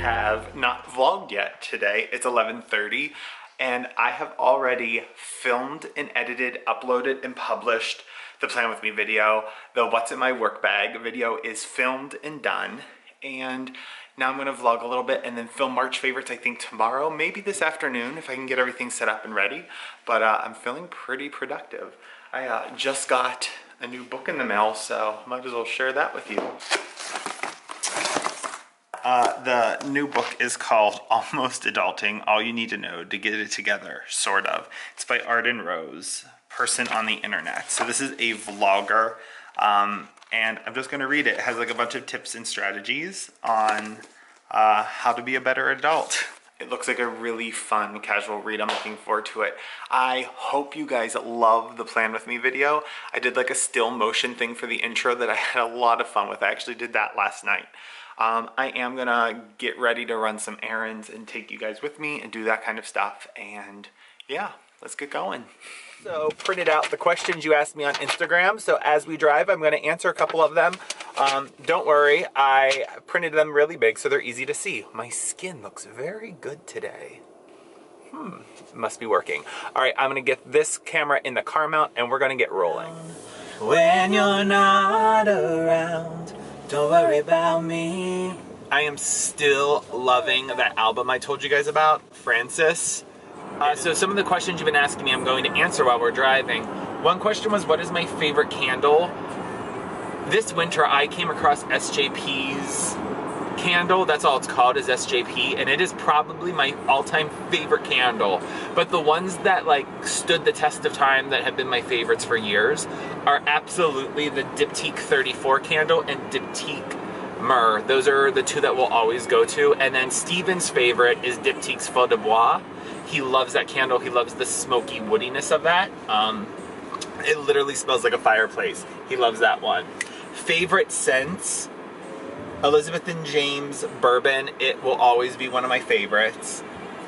have not vlogged yet today. It's 11.30 and I have already filmed and edited, uploaded and published the Plan With Me video. The What's in My Work Bag video is filmed and done and now I'm gonna vlog a little bit and then film March favorites I think tomorrow, maybe this afternoon if I can get everything set up and ready. But uh, I'm feeling pretty productive. I uh, just got a new book in the mail, so might as well share that with you. Uh, the new book is called Almost Adulting, All You Need to Know to Get It Together, sort of. It's by Arden Rose, person on the internet. So this is a vlogger, um, and I'm just gonna read it. It has like a bunch of tips and strategies on uh, how to be a better adult. It looks like a really fun casual read. I'm looking forward to it. I hope you guys love the Plan With Me video. I did like a still motion thing for the intro that I had a lot of fun with. I actually did that last night. Um, I am gonna get ready to run some errands and take you guys with me and do that kind of stuff. And yeah, let's get going. So printed out the questions you asked me on Instagram. So as we drive, I'm gonna answer a couple of them. Um, don't worry, I printed them really big so they're easy to see. My skin looks very good today. Hmm, must be working. All right, I'm gonna get this camera in the car mount and we're gonna get rolling. When you're not around, don't worry about me. I am still loving that album I told you guys about, Francis. Uh, so some of the questions you've been asking me, I'm going to answer while we're driving. One question was, what is my favorite candle? This winter, I came across SJP's candle. That's all it's called is SJP, and it is probably my all-time favorite candle. But the ones that like stood the test of time that have been my favorites for years are absolutely the Diptyque 34 candle and Diptyque Myrrh. Those are the two that we'll always go to. And then Steven's favorite is Diptyque's Feu de Bois. He loves that candle. He loves the smoky woodiness of that. Um, it literally smells like a fireplace. He loves that one. Favorite scents Elizabeth and James bourbon, it will always be one of my favorites.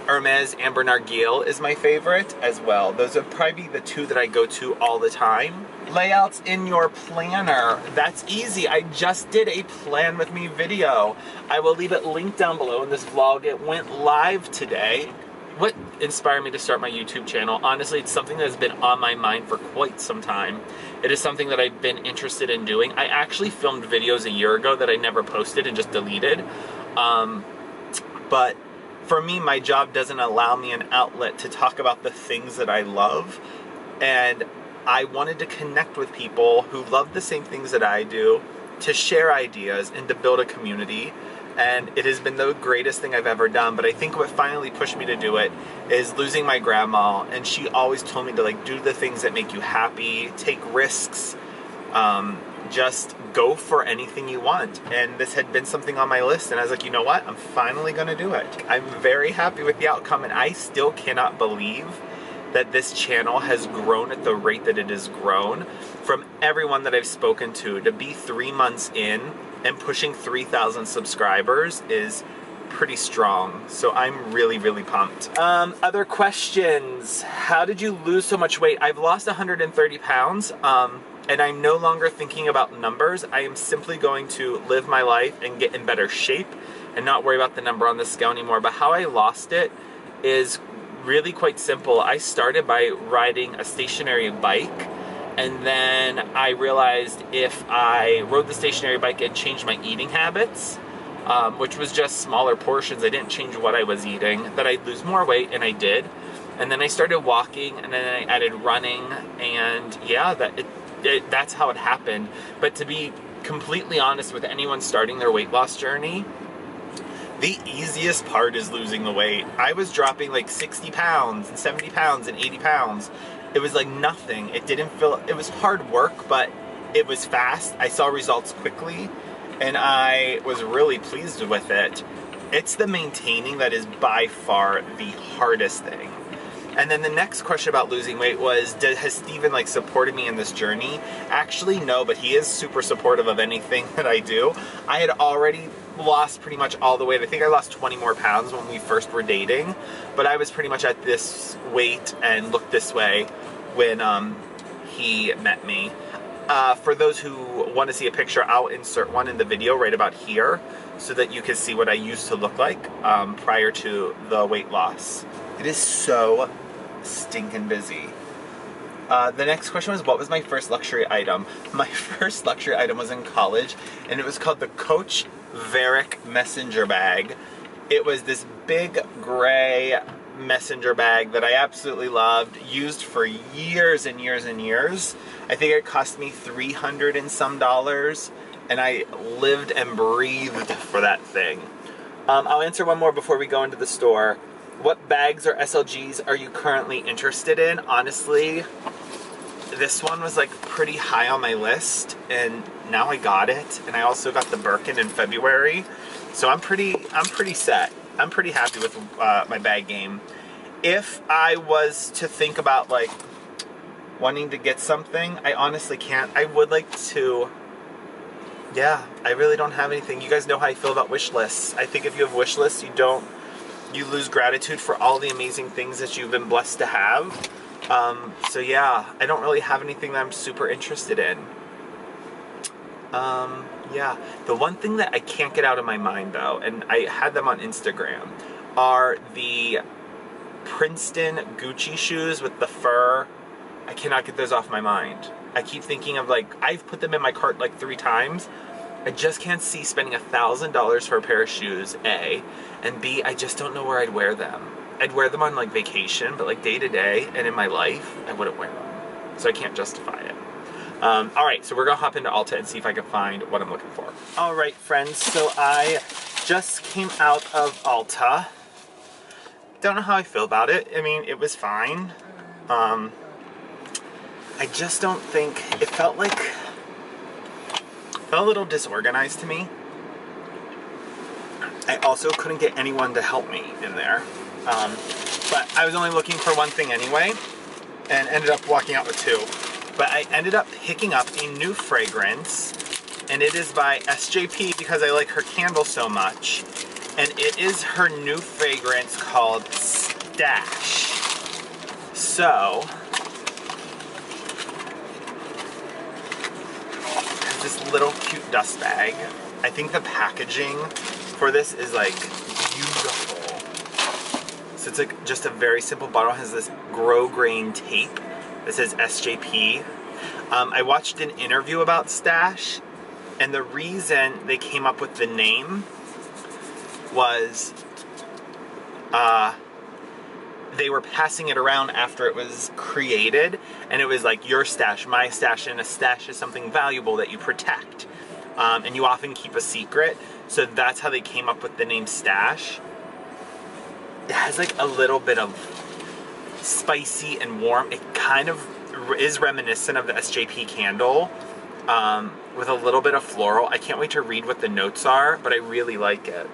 Hermes Amber Narguile is my favorite as well. Those are probably the two that I go to all the time. Layouts in your planner. That's easy. I just did a plan with me video. I will leave it linked down below in this vlog. It went live today what inspired me to start my YouTube channel, honestly, it's something that has been on my mind for quite some time. It is something that I've been interested in doing. I actually filmed videos a year ago that I never posted and just deleted. Um, but for me, my job doesn't allow me an outlet to talk about the things that I love. And I wanted to connect with people who love the same things that I do, to share ideas, and to build a community and it has been the greatest thing I've ever done. But I think what finally pushed me to do it is losing my grandma, and she always told me to like do the things that make you happy, take risks, um, just go for anything you want. And this had been something on my list, and I was like, you know what? I'm finally gonna do it. I'm very happy with the outcome, and I still cannot believe that this channel has grown at the rate that it has grown from everyone that I've spoken to to be three months in and pushing 3,000 subscribers is pretty strong. So I'm really, really pumped. Um, other questions. How did you lose so much weight? I've lost 130 pounds. Um, and I'm no longer thinking about numbers. I am simply going to live my life and get in better shape and not worry about the number on the scale anymore. But how I lost it is really quite simple. I started by riding a stationary bike and then I realized if I rode the stationary bike and changed my eating habits, um, which was just smaller portions, I didn't change what I was eating, that I'd lose more weight, and I did. And then I started walking, and then I added running, and yeah, that it, it, that's how it happened. But to be completely honest with anyone starting their weight loss journey, the easiest part is losing the weight. I was dropping like 60 pounds and 70 pounds and 80 pounds it was like nothing. It didn't feel, it was hard work, but it was fast. I saw results quickly and I was really pleased with it. It's the maintaining that is by far the hardest thing. And then the next question about losing weight was, did, has Steven like supported me in this journey? Actually, no, but he is super supportive of anything that I do. I had already lost pretty much all the weight. I think I lost 20 more pounds when we first were dating, but I was pretty much at this weight and looked this way when um, he met me. Uh, for those who want to see a picture, I'll insert one in the video right about here so that you can see what I used to look like um, prior to the weight loss. It is so stinking busy. Uh, the next question was, what was my first luxury item? My first luxury item was in college, and it was called the Coach Varick Messenger Bag. It was this big gray messenger bag that I absolutely loved, used for years and years and years. I think it cost me 300 and some dollars, and I lived and breathed for that thing. Um, I'll answer one more before we go into the store. What bags or SLGs are you currently interested in? Honestly, this one was like pretty high on my list and now I got it and I also got the Birkin in February. So I'm pretty I'm pretty set. I'm pretty happy with uh, my bag game. If I was to think about like wanting to get something I honestly can't. I would like to yeah I really don't have anything. You guys know how I feel about wish lists. I think if you have wish lists you don't you lose gratitude for all the amazing things that you've been blessed to have um, so yeah, I don't really have anything that I'm super interested in. Um, yeah, the one thing that I can't get out of my mind though, and I had them on Instagram, are the Princetown Gucci shoes with the fur. I cannot get those off my mind. I keep thinking of like, I've put them in my cart like three times. I just can't see spending a thousand dollars for a pair of shoes, A, and B, I just don't know where I'd wear them. I'd wear them on like vacation, but like day to day and in my life, I wouldn't wear them. So I can't justify it. Um, all right, so we're gonna hop into Ulta and see if I can find what I'm looking for. All right, friends, so I just came out of Ulta. Don't know how I feel about it. I mean, it was fine. Um, I just don't think, it felt like, felt a little disorganized to me. I also couldn't get anyone to help me in there. Um, but I was only looking for one thing anyway, and ended up walking out with two. But I ended up picking up a new fragrance, and it is by SJP because I like her candle so much. And it is her new fragrance called Stash. So, this little cute dust bag. I think the packaging for this is like beautiful. So it's like just a very simple bottle. It has this grosgrain tape that says SJP. Um, I watched an interview about Stash, and the reason they came up with the name was uh, they were passing it around after it was created, and it was like your stash, my stash, and a stash is something valuable that you protect, um, and you often keep a secret. So that's how they came up with the name Stash has like a little bit of spicy and warm. It kind of is reminiscent of the SJP candle um, with a little bit of floral. I can't wait to read what the notes are, but I really like it.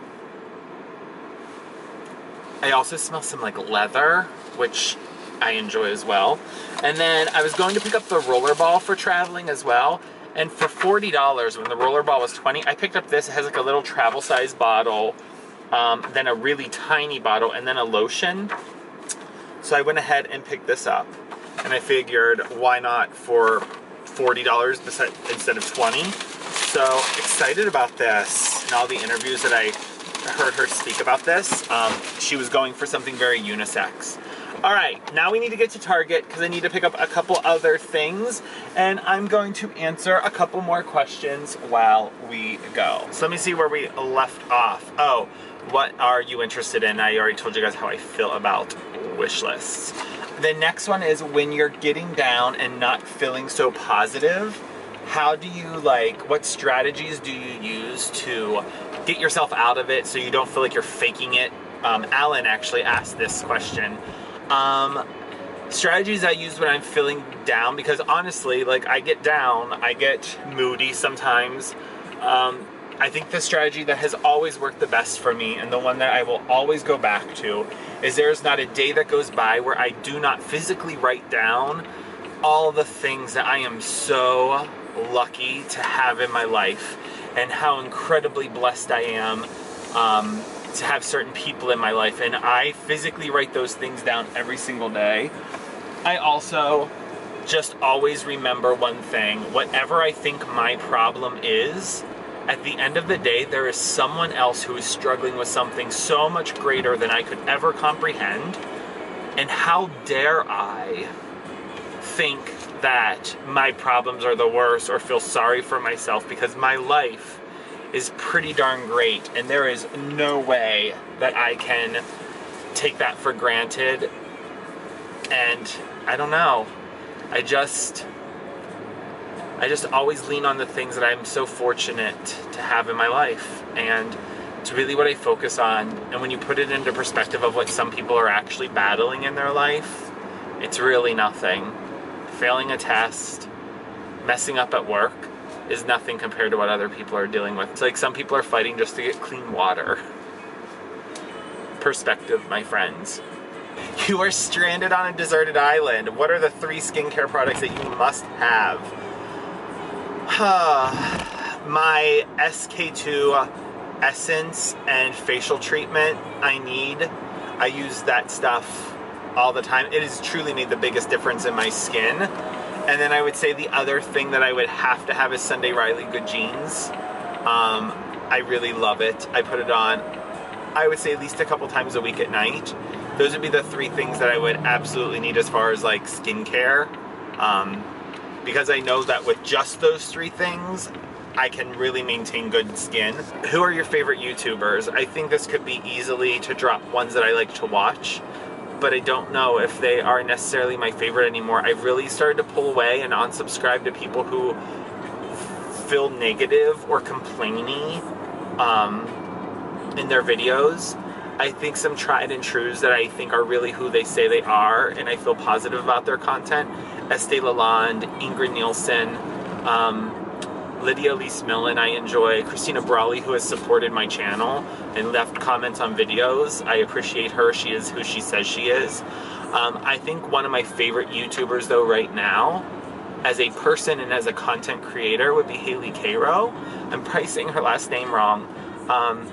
I also smell some like leather, which I enjoy as well. And then I was going to pick up the rollerball for traveling as well. And for $40, when the rollerball was 20 I picked up this. It has like a little travel size bottle um, then a really tiny bottle, and then a lotion. So I went ahead and picked this up, and I figured why not for forty dollars instead of twenty. So excited about this and all the interviews that I heard her speak about this. Um, she was going for something very unisex. All right, now we need to get to Target because I need to pick up a couple other things and I'm going to answer a couple more questions while we go. So let me see where we left off. Oh, what are you interested in? I already told you guys how I feel about wish lists. The next one is when you're getting down and not feeling so positive, how do you like, what strategies do you use to get yourself out of it so you don't feel like you're faking it? Um, Alan actually asked this question. Um, strategies I use when I'm feeling down because honestly, like I get down, I get moody sometimes. Um, I think the strategy that has always worked the best for me and the one that I will always go back to is there's not a day that goes by where I do not physically write down all the things that I am so lucky to have in my life and how incredibly blessed I am um, to have certain people in my life. And I physically write those things down every single day. I also just always remember one thing whatever I think my problem is, at the end of the day, there is someone else who is struggling with something so much greater than I could ever comprehend. And how dare I think that my problems are the worst or feel sorry for myself because my life is pretty darn great and there is no way that I can take that for granted. And I don't know. I just I just always lean on the things that I'm so fortunate to have in my life and it's really what I focus on. And when you put it into perspective of what some people are actually battling in their life, it's really nothing. Failing a test, messing up at work is nothing compared to what other people are dealing with. It's like some people are fighting just to get clean water. Perspective, my friends. You are stranded on a deserted island. What are the three skincare products that you must have? My SK-II essence and facial treatment I need. I use that stuff all the time. It has truly made the biggest difference in my skin. And then I would say the other thing that I would have to have is Sunday Riley Good Jeans. Um, I really love it. I put it on, I would say at least a couple times a week at night. Those would be the three things that I would absolutely need as far as like skincare. Um, because I know that with just those three things, I can really maintain good skin. Who are your favorite YouTubers? I think this could be easily to drop ones that I like to watch, but I don't know if they are necessarily my favorite anymore. I've really started to pull away and unsubscribe to people who feel negative or complaining um, in their videos. I think some tried and trues that I think are really who they say they are, and I feel positive about their content. Estee Lalonde, Ingrid Nielsen, um, Lydia Elise Millen, I enjoy. Kristina Braly, who has supported my channel and left comments on videos. I appreciate her. She is who she says she is. Um, I think one of my favorite YouTubers, though, right now, as a person and as a content creator, would be Haley Cairo. I'm pricing her last name wrong. Um,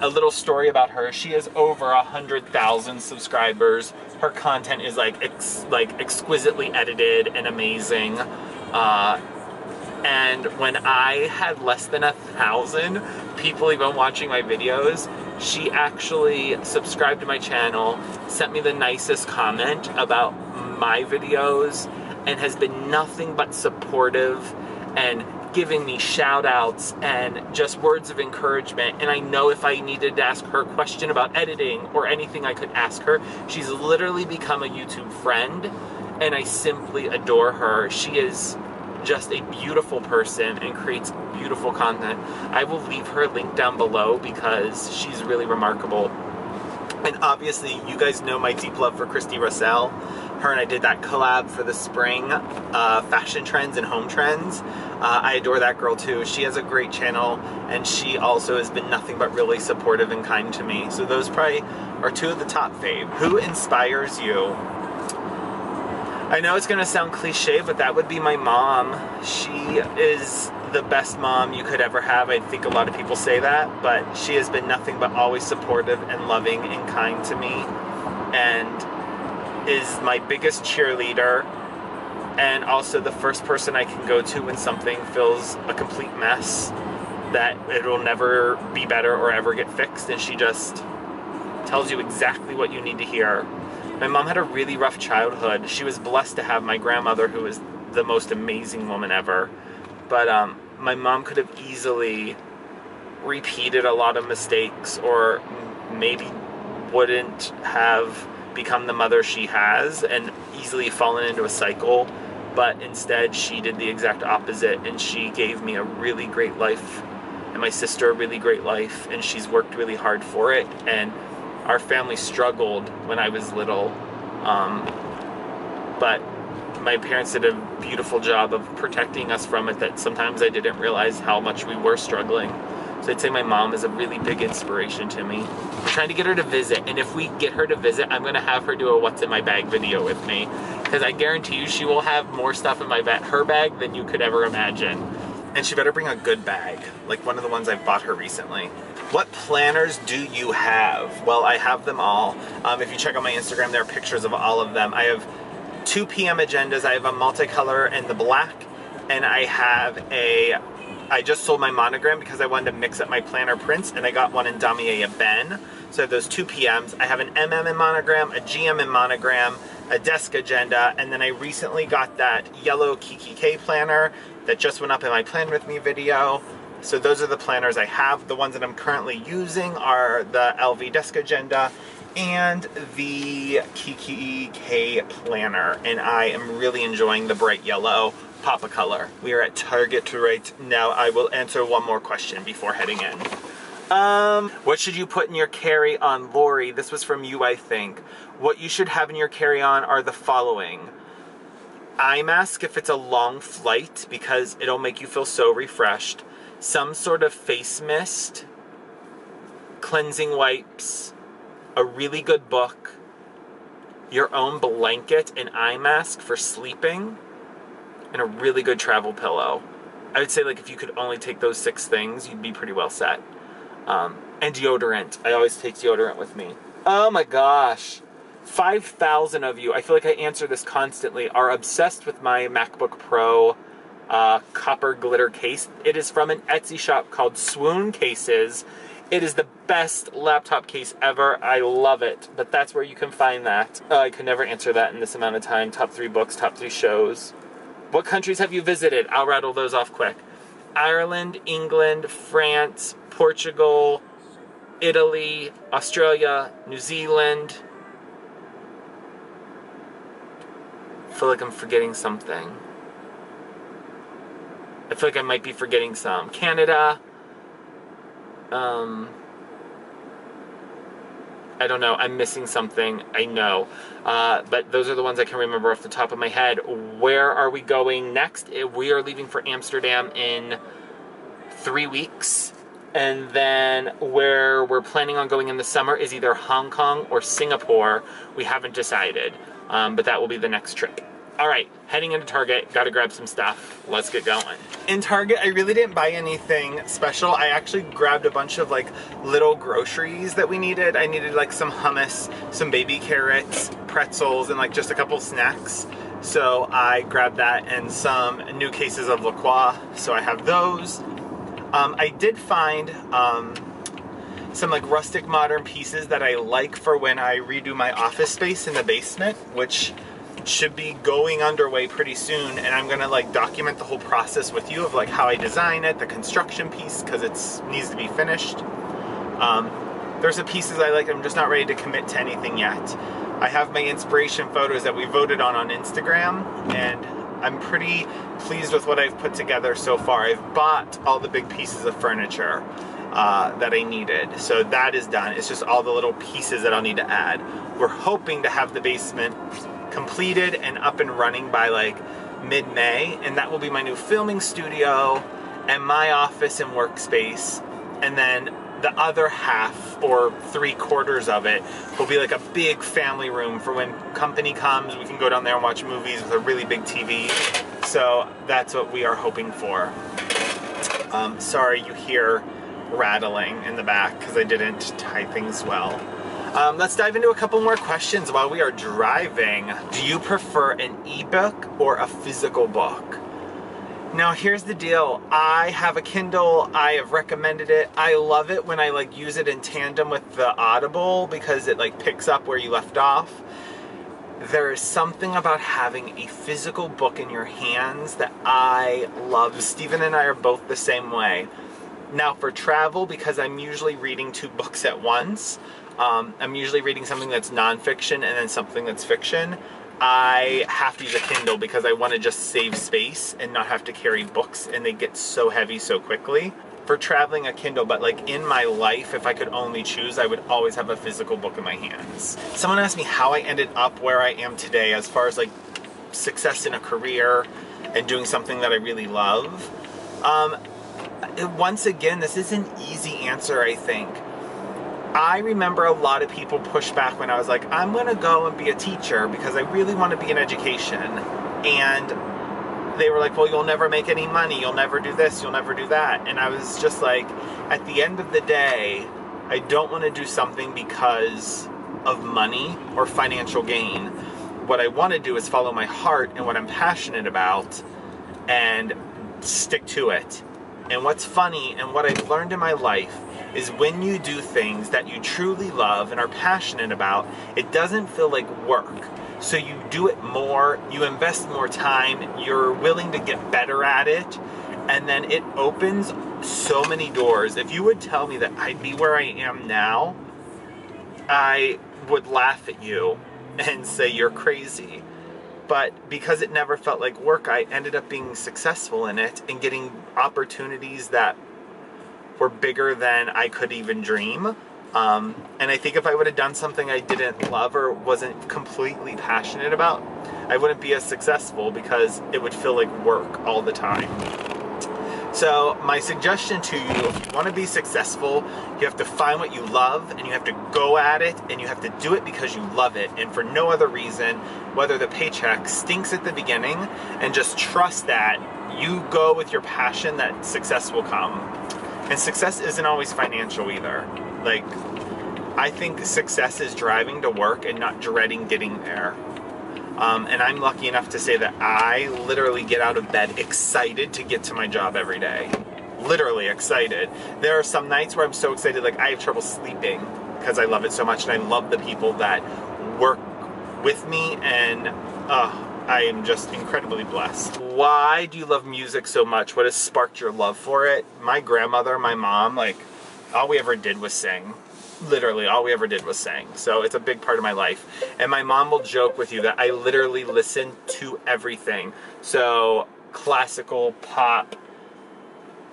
a little story about her. She has over a hundred thousand subscribers. Her content is like ex- like exquisitely edited and amazing. Uh, and when I had less than a thousand people even watching my videos, she actually subscribed to my channel, sent me the nicest comment about my videos, and has been nothing but supportive and giving me shout outs and just words of encouragement. And I know if I needed to ask her a question about editing or anything I could ask her, she's literally become a YouTube friend. And I simply adore her. She is just a beautiful person and creates beautiful content. I will leave her link down below because she's really remarkable. And obviously, you guys know my deep love for Christie Ressel. Her and I did that collab for the spring uh, fashion trends and home trends. Uh, I adore that girl too. She has a great channel, and she also has been nothing but really supportive and kind to me. So those probably are two of the top fave. Who inspires you? I know it's gonna sound cliche, but that would be my mom. She is the best mom you could ever have. I think a lot of people say that, but she has been nothing but always supportive and loving and kind to me, and is my biggest cheerleader, and also the first person I can go to when something feels a complete mess, that it will never be better or ever get fixed, and she just tells you exactly what you need to hear my mom had a really rough childhood. She was blessed to have my grandmother, who was the most amazing woman ever. But um, my mom could have easily repeated a lot of mistakes or maybe wouldn't have become the mother she has and easily fallen into a cycle. But instead, she did the exact opposite and she gave me a really great life and my sister a really great life. And she's worked really hard for it. And our family struggled when I was little, um, but my parents did a beautiful job of protecting us from it. That sometimes I didn't realize how much we were struggling. So I'd say my mom is a really big inspiration to me. Trying to get her to visit, and if we get her to visit, I'm gonna have her do a "What's in my bag" video with me, because I guarantee you she will have more stuff in my bag, her bag, than you could ever imagine. And she better bring a good bag, like one of the ones I've bought her recently. What planners do you have? Well, I have them all. Um, if you check out my Instagram, there are pictures of all of them. I have 2 PM agendas. I have a multicolor and the black, and I have a. I just sold my monogram because I wanted to mix up my planner prints, and I got one in Damier Ebene. So those two PMs. I have an MM in monogram, a GM in monogram, a desk agenda, and then I recently got that yellow Kikki K planner that just went up in my Plan With Me video. So those are the planners I have. The ones that I'm currently using are the LV Desk Agenda and the Kikki K planner, and I am really enjoying the bright yellow pop of color. We are at Target right now. I will answer one more question before heading in. Um, what should you put in your carry on, Lori? This was from you, I think. What you should have in your carry on are the following eye mask if it's a long flight because it'll make you feel so refreshed, some sort of face mist, cleansing wipes, a really good book, your own blanket and eye mask for sleeping, and a really good travel pillow. I would say like if you could only take those six things, you'd be pretty well set. Um, and deodorant. I always take deodorant with me. Oh my gosh. 5,000 of you, I feel like I answer this constantly, are obsessed with my MacBook Pro uh, copper glitter case. It is from an Etsy shop called Swoon Cases. It is the best laptop case ever. I love it. But that's where you can find that. Uh, I could never answer that in this amount of time. Top three books, top three shows. What countries have you visited? I'll rattle those off quick Ireland, England, France, Portugal, Italy, Australia, New Zealand. I feel like I'm forgetting something. I feel like I might be forgetting some. Canada. Um, I don't know. I'm missing something. I know. Uh, but those are the ones I can remember off the top of my head. Where are we going next? We are leaving for Amsterdam in three weeks. And then where we're planning on going in the summer is either Hong Kong or Singapore. We haven't decided, um, but that will be the next trip. All right, heading into Target, gotta grab some stuff. Let's get going. In Target, I really didn't buy anything special. I actually grabbed a bunch of like little groceries that we needed. I needed like some hummus, some baby carrots, pretzels, and like just a couple snacks. So I grabbed that and some new cases of La Croix. So I have those. Um, I did find um, some like rustic modern pieces that I like for when I redo my office space in the basement, which should be going underway pretty soon and I'm gonna like document the whole process with you of like how I design it, the construction piece, because it needs to be finished. Um, there's the pieces I like, I'm just not ready to commit to anything yet. I have my inspiration photos that we voted on on Instagram and I'm pretty pleased with what I've put together so far. I've bought all the big pieces of furniture uh, that I needed. So that is done. It's just all the little pieces that I'll need to add. We're hoping to have the basement completed and up and running by like mid-May, and that will be my new filming studio and my office and workspace. And then the other half or three quarters of it will be like a big family room for when company comes. We can go down there and watch movies with a really big TV. So that's what we are hoping for. Um, sorry you hear rattling in the back because I didn't tie things well. Um, let's dive into a couple more questions while we are driving. Do you prefer an ebook or a physical book? Now here's the deal. I have a Kindle. I have recommended it. I love it when I like use it in tandem with the Audible because it like picks up where you left off. There is something about having a physical book in your hands that I love. Steven and I are both the same way. Now for travel, because I'm usually reading two books at once, um, I'm usually reading something that's nonfiction and then something that's fiction. I have to use a Kindle because I want to just save space and not have to carry books and they get so heavy so quickly. For traveling, a Kindle, but like in my life, if I could only choose, I would always have a physical book in my hands. Someone asked me how I ended up where I am today as far as like success in a career and doing something that I really love. Um, once again, this is an easy answer, I think. I remember a lot of people push back when I was like, I'm going to go and be a teacher because I really want to be in education. And they were like, well, you'll never make any money. You'll never do this. You'll never do that. And I was just like, at the end of the day, I don't want to do something because of money or financial gain. what I want to do is follow my heart and what I'm passionate about and stick to it. And what's funny and what I've learned in my life is when you do things that you truly love and are passionate about, it doesn't feel like work. So you do it more, you invest more time, you're willing to get better at it, and then it opens so many doors. If you would tell me that I'd be where I am now, I would laugh at you and say you're crazy. But because it never felt like work, I ended up being successful in it and getting opportunities that were bigger than I could even dream. Um, and I think if I would have done something I didn't love or wasn't completely passionate about, I wouldn't be as successful because it would feel like work all the time. So, my suggestion to you if you want to be successful, you have to find what you love and you have to go at it and you have to do it because you love it and for no other reason, whether the paycheck stinks at the beginning, and just trust that you go with your passion that success will come. And success isn't always financial either. Like, I think success is driving to work and not dreading getting there. Um, and I'm lucky enough to say that I literally get out of bed excited to get to my job every day. Literally excited. There are some nights where I'm so excited, like I have trouble sleeping because I love it so much and I love the people that work with me and uh, I am just incredibly blessed. Why do you love music so much? What has sparked your love for it? My grandmother, my mom, like all we ever did was sing literally all we ever did was sing. So it's a big part of my life. And my mom will joke with you that I literally listen to everything. So classical, pop,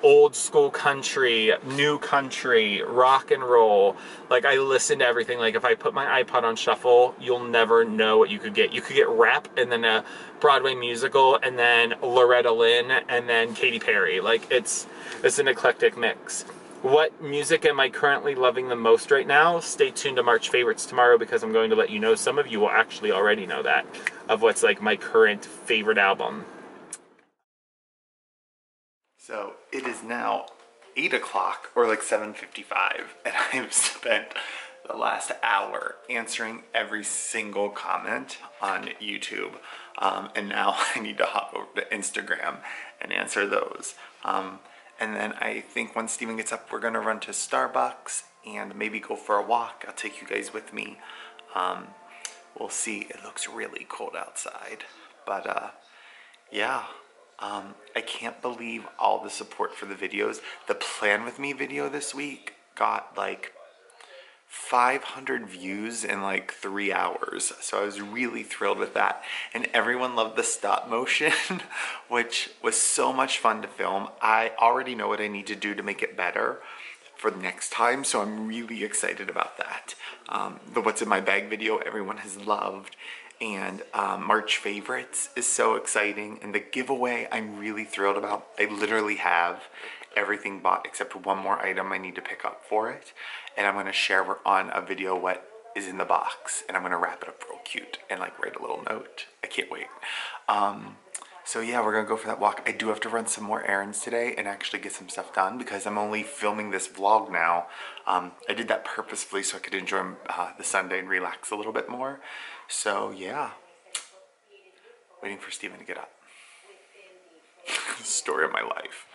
old school country, new country, rock and roll. Like I listen to everything. Like if I put my iPod on shuffle, you'll never know what you could get. You could get rap and then a Broadway musical and then Loretta Lynn and then Katy Perry. Like it's it's an eclectic mix. What music am I currently loving the most right now? Stay tuned to March favorites tomorrow because I'm going to let you know. Some of you will actually already know that of what's like my current favorite album. So it is now eight o'clock or like 7:55, and I've spent the last hour answering every single comment on YouTube. Um, and now I need to hop over to Instagram and answer those. Um, and then I think once Steven gets up, we're gonna run to Starbucks and maybe go for a walk. I'll take you guys with me. Um, we'll see. It looks really cold outside. But uh, yeah, um, I can't believe all the support for the videos. The Plan With Me video this week got like 500 views in like three hours. So I was really thrilled with that. And everyone loved the stop motion, which was so much fun to film. I already know what I need to do to make it better for the next time. So I'm really excited about that. Um, the What's in My Bag video, everyone has loved. And um, March favorites is so exciting. And the giveaway, I'm really thrilled about. I literally have everything bought except one more item I need to pick up for it. And I'm gonna share on a video what is in the box and I'm gonna wrap it up real cute and like write a little note. I can't wait. Um, so yeah, we're gonna go for that walk. I do have to run some more errands today and actually get some stuff done because I'm only filming this vlog now. Um, I did that purposefully so I could enjoy uh, the Sunday and relax a little bit more. So yeah, waiting for Steven to get up. Story of my life.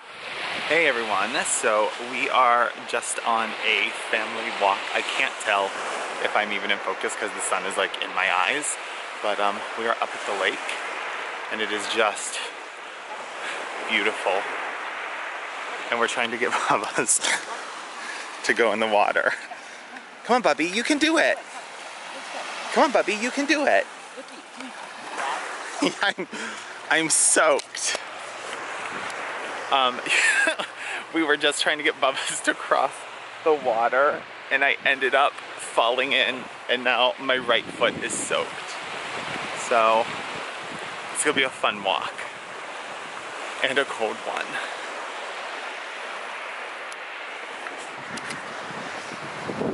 Hey everyone, so we are just on a family walk. I can't tell if I'm even in focus because the sun is like in my eyes, but um, we are up at the lake and it is just beautiful. And we're trying to get Bubba's to go in the water. Come on, Bubby, you can do it. Come on, Bubby, you can do it. I'm, I'm soaked. Um, we were just trying to get Bubba's to cross the water and I ended up falling in and now my right foot is soaked. So it's gonna be a fun walk and a cold one.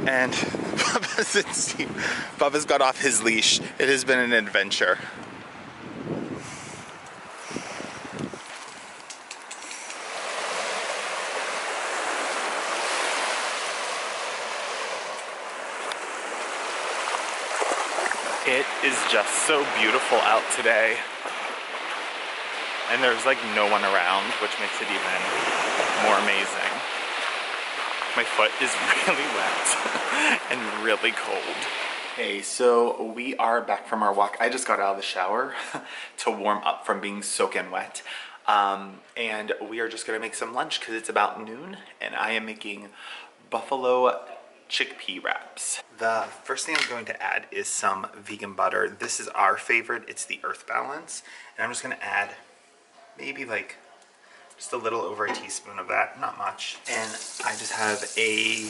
And Bubba's, Bubba's got off his leash. It has been an adventure. It is just so beautiful out today. And there's like no one around, which makes it even more amazing. My foot is really wet and really cold. Hey, so we are back from our walk. I just got out of the shower to warm up from being soaking wet. Um, and we are just gonna make some lunch because it's about noon and I am making buffalo chickpea wraps. The first thing I'm going to add is some vegan butter. This is our favorite, it's the Earth Balance. And I'm just gonna add maybe like just a little over a teaspoon of that, not much. And I just have a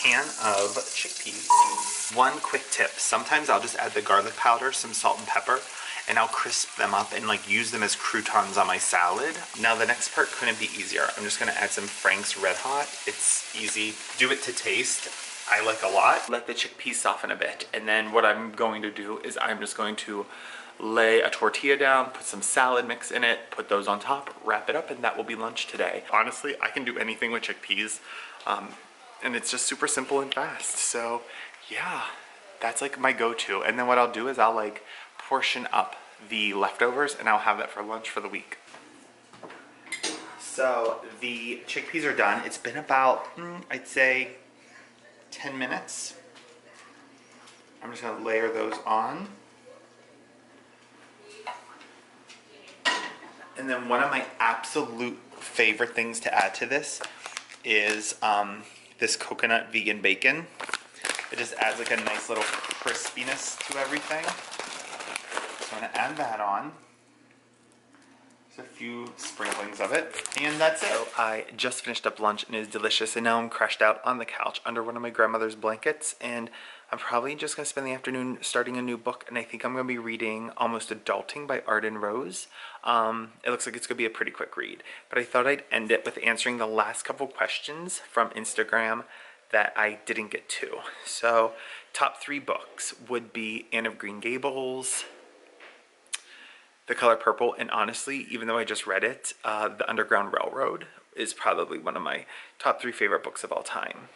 can of chickpeas. One quick tip, sometimes I'll just add the garlic powder, some salt and pepper, and I'll crisp them up and like use them as croutons on my salad. Now the next part couldn't be easier. I'm just gonna add some Frank's Red Hot. It's easy. Do it to taste. I like a lot. Let the chickpeas soften a bit. And then what I'm going to do is I'm just going to lay a tortilla down, put some salad mix in it, put those on top, wrap it up, and that will be lunch today. Honestly, I can do anything with chickpeas, um, and it's just super simple and fast. So yeah, that's like my go-to. And then what I'll do is I'll like portion up the leftovers and I'll have that for lunch for the week. So the chickpeas are done. It's been about, hmm, I'd say, 10 minutes. I'm just gonna layer those on. And then one of my absolute favorite things to add to this is um, this coconut vegan bacon. It just adds like a nice little crispiness to everything. So I'm gonna add that on. A few sprinklings of it, and that's it. I just finished up lunch and it is delicious, and now I'm crashed out on the couch under one of my grandmother's blankets, and I'm probably just gonna spend the afternoon starting a new book, and I think I'm gonna be reading Almost Adulting by Arden Rose. Um, it looks like it's gonna be a pretty quick read, but I thought I'd end it with answering the last couple questions from Instagram that I didn't get to. So, top three books would be Anne of Green Gables, The Color Purple, and honestly, even though I just read it, uh, The Underground Railroad is probably one of my top three favorite books of all time.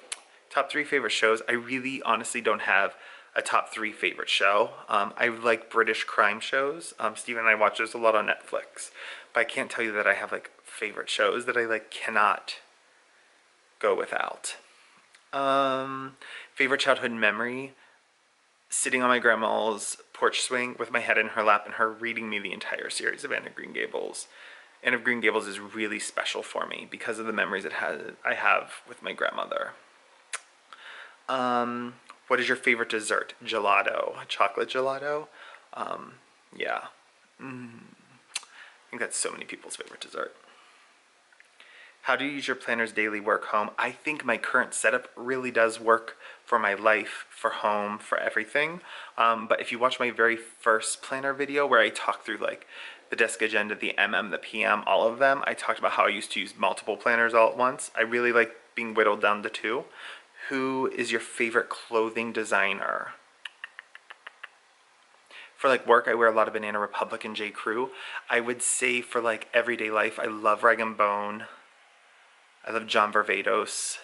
Top three favorite shows, I really honestly don't have a top three favorite show. Um, I like British crime shows. Um, Steve and I watch those a lot on Netflix, but I can't tell you that I have like favorite shows that I like cannot go without. Um, favorite childhood memory, sitting on my grandma's porch swing with my head in her lap and her reading me the entire series of Anne of Green Gables. Anne of Green Gables is really special for me because of the memories it has I have with my grandmother. Um, what is your favorite dessert? Gelato, chocolate gelato. Um, yeah, mm. I think that's so many people's favorite dessert. How do you use your planner's daily work home? I think my current setup really does work for my life, for home, for everything. Um, but if you watch my very first planner video where I talk through like the desk agenda, the MM, the PM, all of them, I talked about how I used to use multiple planners all at once. I really like being whittled down to two. Who is your favorite clothing designer? For like work, I wear a lot of Banana Republic and J. Crew. I would say for like everyday life, I love Rag & Bone. I love John Varvatos.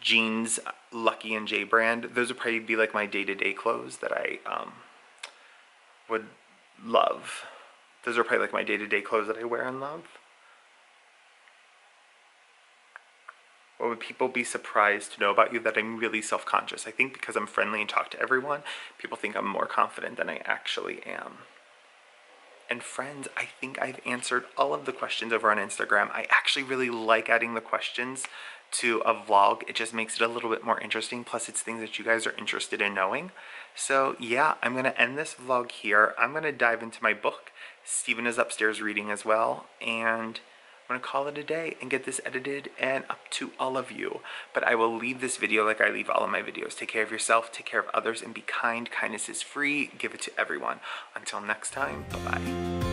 Jeans, Lucky and J brand. Those would probably be like my day-to-day clothes that I um, would love. Those are probably like my day-to-day clothes that I wear and love. What would people be surprised to know about you that I'm really self-conscious? I think because I'm friendly and talk to everyone, people think I'm more confident than I actually am. And friends, I think I've answered all of the questions over on Instagram. I actually really like adding the questions to a vlog. It just makes it a little bit more interesting. Plus, it's things that you guys are interested in knowing. So yeah, I'm to end this vlog here. I'm to dive into my book. Steven is upstairs reading as well. And I'm to call it a day and get this edited and up to all of you. But I will leave this video like I leave all of my videos. Take care of yourself, take care of others, and be kind. Kindness is free. Give it to everyone. Until next time, bye-bye.